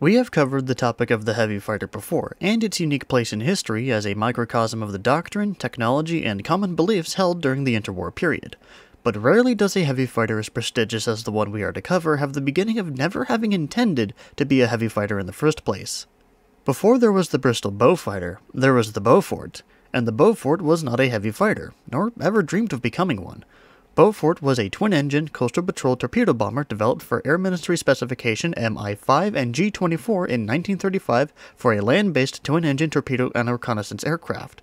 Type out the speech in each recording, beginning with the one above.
We have covered the topic of the heavy fighter before, and its unique place in history as a microcosm of the doctrine, technology, and common beliefs held during the interwar period. But rarely does a heavy fighter as prestigious as the one we are to cover have the beginning of never having intended to be a heavy fighter in the first place. Before there was the Bristol Beaufighter, there was the Beaufort, and the Beaufort was not a heavy fighter, nor ever dreamed of becoming one. Beaufort was a twin-engine coastal patrol torpedo bomber developed for Air Ministry specification Mi-5 and G-24 in 1935 for a land-based twin-engine torpedo and reconnaissance aircraft.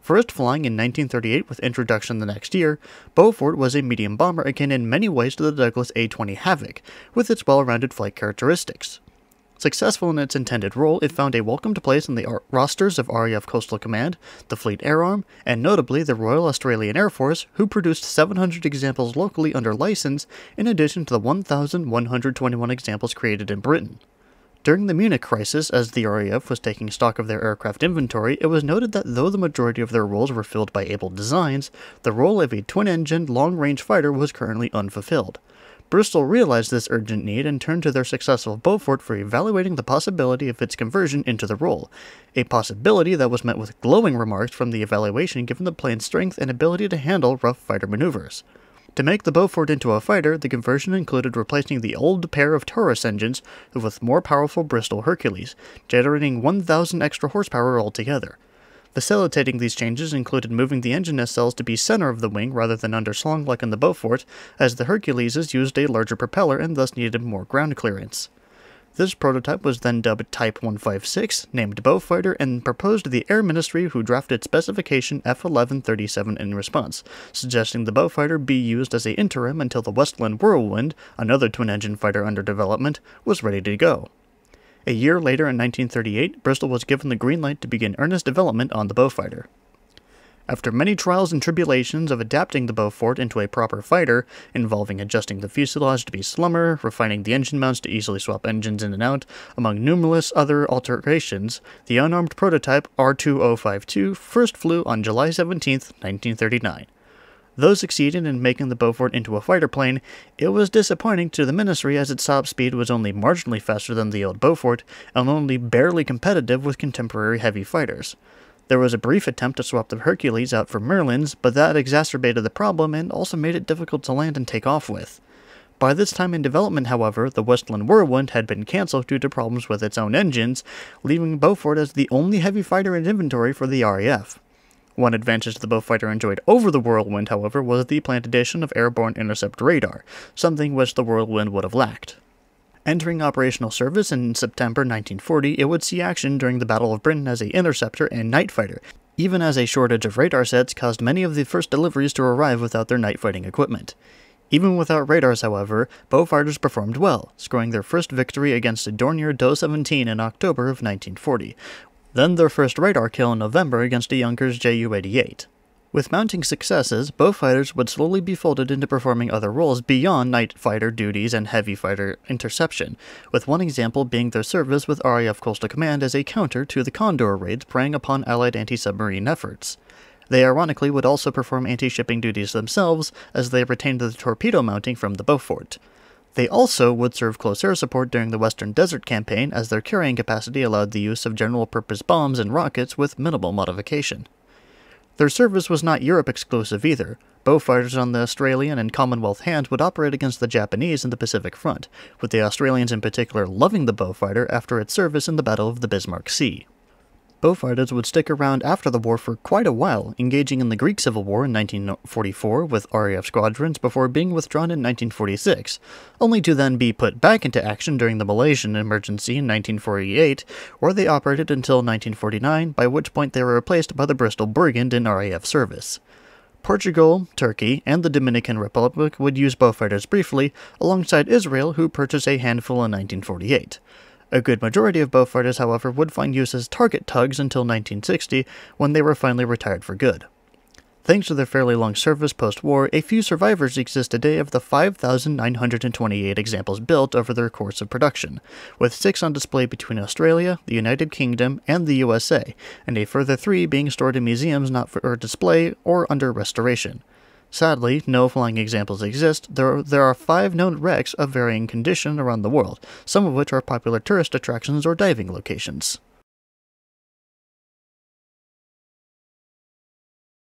First flying in 1938 with introduction the next year, Beaufort was a medium bomber akin in many ways to the Douglas A-20 Havoc, with its well-rounded flight characteristics. Successful in its intended role, it found a welcomed place in the rosters of RAF Coastal Command, the Fleet Air Arm, and notably the Royal Australian Air Force, who produced 700 examples locally under license, in addition to the 1,121 examples created in Britain. During the Munich crisis, as the RAF was taking stock of their aircraft inventory, it was noted that though the majority of their roles were filled by able designs, the role of a twin engined long range fighter was currently unfulfilled. Bristol realized this urgent need and turned to their successful Beaufort for evaluating the possibility of its conversion into the role, a possibility that was met with glowing remarks from the evaluation given the plane's strength and ability to handle rough fighter maneuvers. To make the Beaufort into a fighter, the conversion included replacing the old pair of Taurus engines with more powerful Bristol Hercules, generating 1,000 extra horsepower altogether. Facilitating these changes included moving the engine nacelles to be center of the wing rather than underslung like in the Beaufort, as the Herculeses used a larger propeller and thus needed more ground clearance. This prototype was then dubbed Type 156, named Beaufighter, and proposed to the Air Ministry, who drafted specification F1137 in response, suggesting the Beaufighter be used as a interim until the Westland Whirlwind, another twin-engine fighter under development, was ready to go. A year later in 1938, Bristol was given the green light to begin earnest development on the Beaufighter. After many trials and tribulations of adapting the Beaufort into a proper fighter, involving adjusting the fuselage to be slimmer, refining the engine mounts to easily swap engines in and out, among numerous other alterations, the unarmed prototype R2052 first flew on July 17, 1939. Though succeeded in making the Beaufort into a fighter plane, it was disappointing to the Ministry as its top speed was only marginally faster than the old Beaufort and only barely competitive with contemporary heavy fighters. There was a brief attempt to swap the Hercules out for Merlins, but that exacerbated the problem and also made it difficult to land and take off with. By this time in development, however, the Westland Whirlwind had been cancelled due to problems with its own engines, leaving Beaufort as the only heavy fighter in inventory for the RAF. One advantage the Beaufighter enjoyed over the Whirlwind, however, was the planned addition of airborne intercept radar, something which the Whirlwind would have lacked. Entering operational service in September 1940, it would see action during the Battle of Britain as a interceptor and night fighter, even as a shortage of radar sets caused many of the first deliveries to arrive without their night fighting equipment. Even without radars, however, Beaufighters performed well, scoring their first victory against a Dornier Do 17 in October of 1940, then their first radar kill in November against a Junkers Ju-88. With mounting successes, Beaufighters would slowly be folded into performing other roles beyond night fighter duties and heavy fighter interception, with one example being their service with RAF Coastal Command as a counter to the Condor raids preying upon Allied anti-submarine efforts. They ironically would also perform anti-shipping duties themselves, as they retained the torpedo mounting from the Beaufort. They also would serve close air support during the Western Desert Campaign, as their carrying capacity allowed the use of general purpose bombs and rockets with minimal modification. Their service was not Europe exclusive either. Beaufighters on the Australian and Commonwealth hands would operate against the Japanese in the Pacific Front, with the Australians in particular loving the Beaufighter after its service in the Battle of the Bismarck Sea. Beaufighters would stick around after the war for quite a while, engaging in the Greek Civil War in 1944 with RAF squadrons before being withdrawn in 1946, only to then be put back into action during the Malaysian emergency in 1948, where they operated until 1949, by which point they were replaced by the Bristol Brigand in RAF service. Portugal, Turkey, and the Dominican Republic would use Beaufighters briefly, alongside Israel, who purchased a handful in 1948. A good majority of Beaufighters, however, would find use as target tugs until 1960, when they were finally retired for good. Thanks to their fairly long service post war, a few survivors exist today of the 5,928 examples built over their course of production, with six on display between Australia, the United Kingdom, and the USA, and a further three being stored in museums not for display or under restoration. Sadly, no flying examples exist. There, there are five known wrecks of varying condition around the world, some of which are popular tourist attractions or diving locations.